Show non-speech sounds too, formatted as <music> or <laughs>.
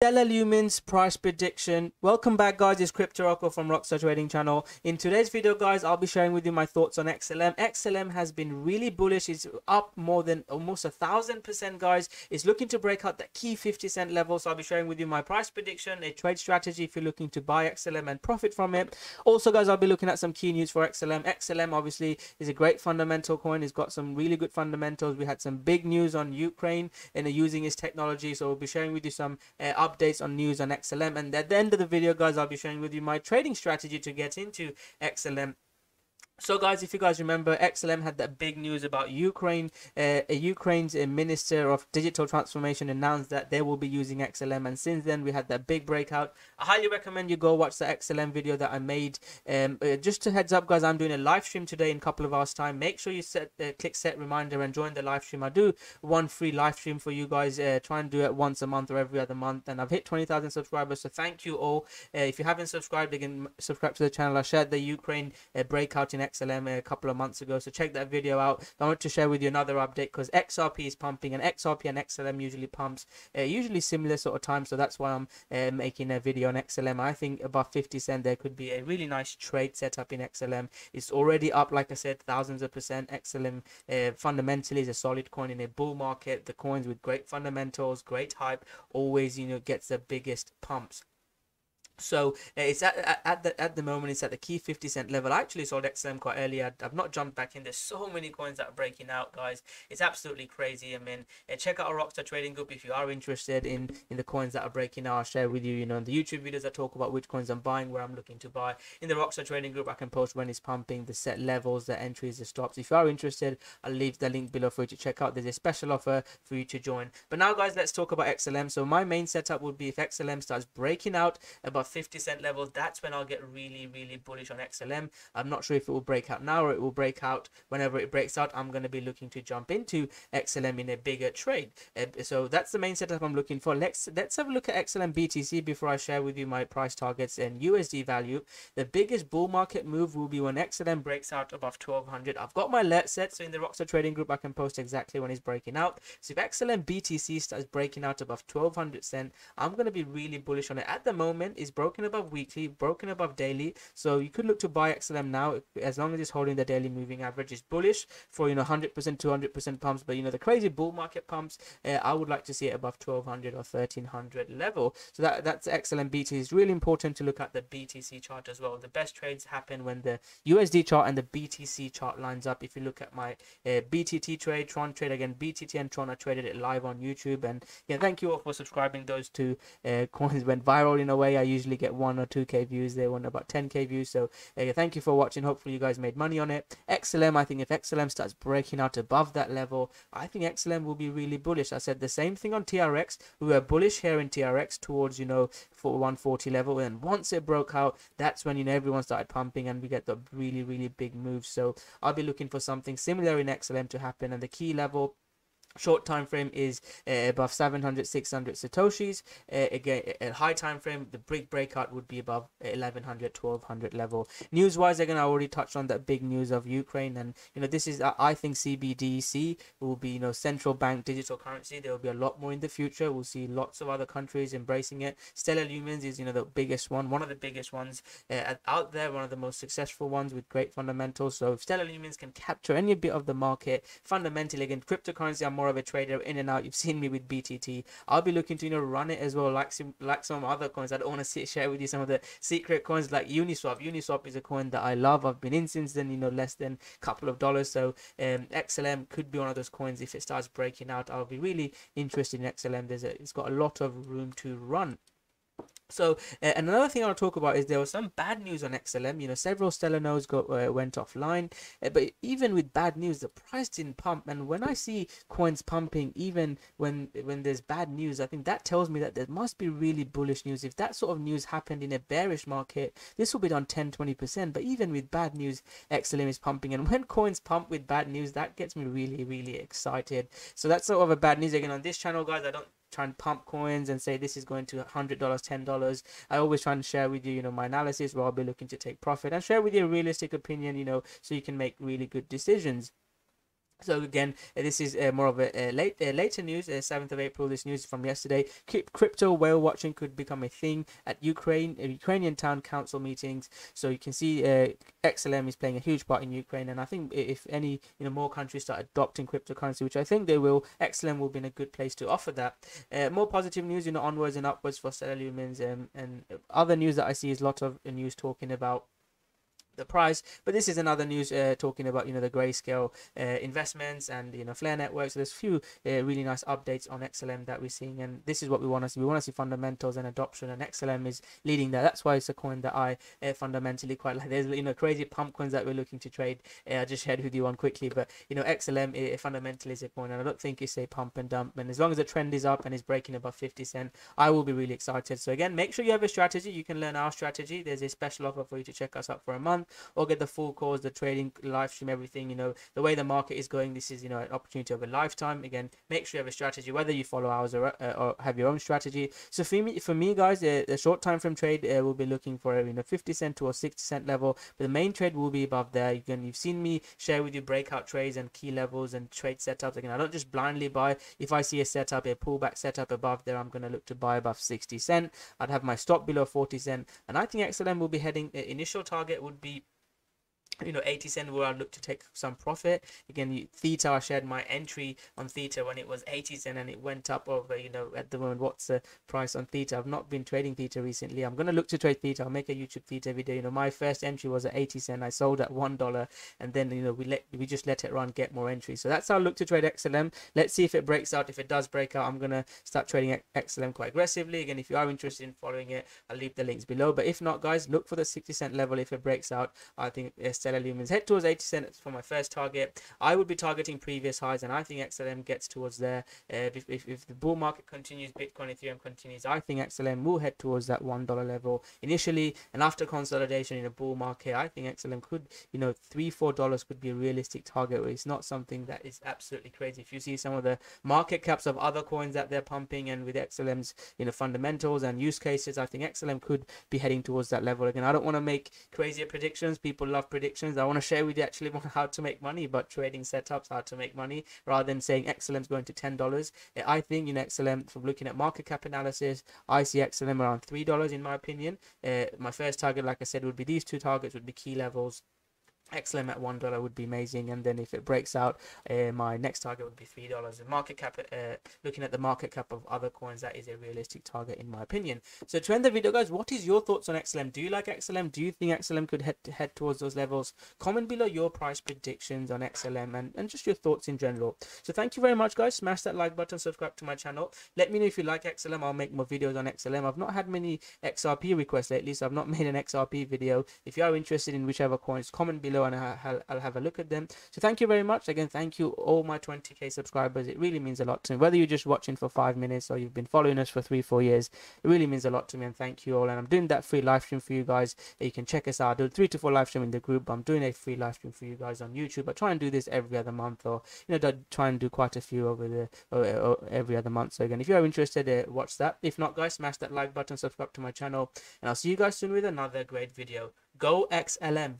Stellar Lumens price prediction. Welcome back guys, it's Crypto Rocko from Rockstar Trading Channel. In today's video guys, I'll be sharing with you my thoughts on XLM. XLM has been really bullish, it's up more than almost a thousand percent guys. It's looking to break out that key 50 cent level, so I'll be sharing with you my price prediction, a trade strategy if you're looking to buy XLM and profit from it. Also guys, I'll be looking at some key news for XLM. XLM obviously is a great fundamental coin, it's got some really good fundamentals. We had some big news on Ukraine and using its technology, so we'll be sharing with you some uh, updates on news on XLM. And at the end of the video, guys, I'll be sharing with you my trading strategy to get into XLM so guys, if you guys remember, XLM had that big news about Ukraine. Uh, Ukraine's uh, Minister of Digital Transformation announced that they will be using XLM, and since then we had that big breakout. I highly recommend you go watch the XLM video that I made. Um, uh, just a heads up, guys, I'm doing a live stream today in a couple of hours time. Make sure you set uh, click set reminder and join the live stream. I do one free live stream for you guys. Uh, try and do it once a month or every other month, and I've hit 20,000 subscribers. So thank you all. Uh, if you haven't subscribed, again, subscribe to the channel. I shared the Ukraine breakout in XLM a couple of months ago. So check that video out. I want to share with you another update because XRP is pumping and XRP and XLM usually pumps uh, usually similar sort of time. So that's why I'm uh, making a video on XLM. I think above 50 cent there could be a really nice trade setup in XLM. It's already up, like I said, thousands of percent. XLM uh, fundamentally is a solid coin in a bull market. The coins with great fundamentals, great hype, always you know gets the biggest pumps. So uh, it's at, at the at the moment it's at the key 50 cent level. I actually sold XLM quite early. I, have not jumped back in. There's so many coins that are breaking out, guys. It's absolutely crazy. I mean, uh, check out our Rockstar Trading Group if you are interested in in the coins that are breaking out. I'll share with you, you know, in the YouTube videos I talk about which coins I'm buying, where I'm looking to buy. In the Rockstar Trading Group, I can post when it's pumping, the set levels, the entries, the stops. If you are interested, I'll leave the link below for you to check out. There's a special offer for you to join. But now, guys, let's talk about XLM. So my main setup would be if XLM starts breaking out about 50 cent levels that's when I'll get really, really bullish on XLM. I'm not sure if it will break out now or it will break out whenever it breaks out. I'm going to be looking to jump into XLM in a bigger trade. So that's the main setup I'm looking for. Let's let's have a look at XLM BTC before I share with you my price targets and USD value. The biggest bull market move will be when XLM breaks out above 1200. I've got my alert set, so in the Rockstar Trading Group I can post exactly when it's breaking out. So if XLM BTC starts breaking out above 1200 cent, I'm going to be really bullish on it. At the moment, it's broken above weekly broken above daily. So you could look to buy XLM now as long as it's holding the daily moving average. is bullish for you know 100%, 200% pumps, but you know the crazy bull market pumps. Uh, I would like to see it above 1200 or 1300 level. So that that's XLM BTC. It's really important to look at the BTC chart as well. The best trades happen when the USD chart and the BTC chart lines up. If you look at my uh, BTT trade, Tron trade again, BTT and Tron, I traded it live on YouTube. And yeah, thank you all for subscribing. Those two uh, <laughs> coins went viral in a way. I usually get one or two 2k views they want about 10k views. So thank you for watching. Hopefully you guys made money on it. Xlm i think if xlm starts breaking out above that level i think xlm will be really bullish. I said the same thing on trx we were bullish here in trx towards you know for 140 level. And once it broke out that's when you know everyone started pumping and we get the really really big moves so i'll be looking for something similar in xlm to happen. And the key level short time frame is uh, above 700 600 satoshis. Uh, again a high time frame the big breakout would be above 1100 1200 level. News wise again i already touched on that big news of ukraine and you know this is i think cbdc will be you know central bank digital currency. There will be a lot more in the future. We'll see lots of other countries embracing it. Stellar lumens is you know the biggest one one of the biggest ones uh, out there one of the most successful ones with great fundamentals. So if stellar lumens can capture any bit of the market fundamentally again cryptocurrency i'm more more of a trader in and out. You've seen me with BTT. I'll be looking to you know run it as well, like some like some other coins. I don't want to sit, share with you some of the secret coins like Uniswap. Uniswap is a coin that I love. I've been in since then. You know, less than a couple of dollars. So um, XLM could be one of those coins if it starts breaking out. I'll be really interested in XLM. There's a, it's got a lot of room to run. So uh, another thing I'll talk about is there was some bad news on XLM. You know, several stellar nodes got uh, went offline, uh, but even with bad news, the price didn't pump. And when I see coins pumping, even when when there's bad news, I think that tells me that there must be really bullish news. If that sort of news happened in a bearish market, this will be down 10, 20 percent. But even with bad news, XLM is pumping. And <laughs> when coins pump with bad news, that gets me really, really excited. So that's sort of a bad news again on this channel, guys. I don't try and pump coins and say this is going to $100 $10 i always try and share with you you know my analysis where i'll be looking to take profit and share with you a realistic opinion you know so you can make really good decisions So again, uh, this is uh, more of a, late uh, later news. Uh, Seventh of April. This news is from yesterday. Crypto whale watching could become a thing at Ukraine uh, Ukrainian town council meetings. So you can see uh, XLM is playing a huge part in Ukraine, and I think if any you know more countries start adopting cryptocurrency, which I think they will, XLM will be in a good place to offer that. more positive news, you know, onwards and upwards for Stellar Lumens, um, and other news that I see is a lot of news talking about the price. But this is another news uh, talking about you know the grayscale uh, investments and you know Flare networks. So there's a few uh, really nice updates on XLM that we're seeing, and this is what we want to see. We want to see fundamentals and adoption, and XLM is leading that. That's why it's a coin that I uh, fundamentally quite like. There's you know crazy pump coins that we're looking to trade. Uh, I just shared with you one quickly, but you know XLM uh, fundamentally is a coin, and I don't think it's a pump and dump. And as long as the trend is up and is breaking above 50 cent, I will be really excited. So again, make sure you have a strategy. You can learn our strategy. There's a special offer for you to check us out for a month or get the full course, the trading, live stream, everything. You know, the way the market is going, this is, you know, an opportunity of a lifetime. Again, make sure you have a strategy, whether you follow ours or, uh, or have your own strategy. So for me, for me guys, the, the short time frame trade uh, will be looking for, you know, 50 cent to a 60 cent level, but the main trade will be above there. You can, you've seen me share with you breakout trades and key levels and trade setups. Again, I don't just blindly buy. If I see a setup, a pullback setup above there, I'm going to look to buy above 60 cent. I'd have my stop below 40 cent, and I think XLM will be heading. Uh, initial target would be you know 80 cent where I look to take some profit. Again theta I shared my entry on theta when it was 80 cent and it went up over you know at the moment what's the price on theta? I've not been trading theta recently. I'm gonna look to trade theta. I'll make a YouTube theta video you know my first entry was at 80 cent I sold at one dollar and then you know we let we just let it run get more entries. So that's how I look to trade XLM let's see if it breaks out. If it does break out I'm gonna start trading XLM quite aggressively. Again if you are interested in following it I'll leave the links below. But if not guys look for the 60 cent level. If it breaks out I think it's lumens head towards 80 cents for my first target. I would be targeting previous highs and i think xlm gets towards there. Uh, if, if, if, the bull market continues bitcoin ethereum continues i think xlm will head towards that one dollar level initially. And after consolidation in a bull market i think xlm could you know three four dollars could be a realistic target. It's not something that is absolutely crazy. If you see some of the market caps of other coins that they're pumping and with xlm's you know fundamentals and use cases i think xlm could be heading towards that level again. I don't want to make crazier predictions. People love predictions i want to share with you actually <laughs> how to make money, but trading setups, how to make money, rather than saying XLM's going to ten dollars. I think in XLM, from looking at market cap analysis, I see XLM around three dollars in my opinion. Uh, my first target, like I said, would be these two targets would be key levels XLM at one dollar would be amazing, and then if it breaks out, uh, my next target would be three dollars. The market cap, uh, looking at the market cap of other coins, that is a realistic target in my opinion. So to end the video, guys, what is your thoughts on XLM? Do you like XLM? Do you think XLM could head to head towards those levels? Comment below your price predictions on XLM and, and just your thoughts in general. So thank you very much, guys. Smash that like button, subscribe to my channel. Let me know if you like XLM. I'll make more videos on XLM. I've not had many XRP requests lately, so I've not <laughs> made an XRP video. If you are interested in whichever coins, comment below and I'll, I'll have a look at them. So thank you very much. Again, thank you all my 20k subscribers. It really means a lot to me. Whether you're just watching for five minutes or you've been following us for three, four years, it really means a lot to me. And thank you all. And I'm doing that free live stream for you guys. You can check us out. I do three to four live stream in the group. I'm doing a free live stream for you guys on YouTube. I try and do this every other month, or you know, try and do quite a few over the or, or every other month. So again, if you're interested, uh, watch that. If not, guys, smash that like button, subscribe to my channel, and I'll see you guys soon with another great video. Go XLM.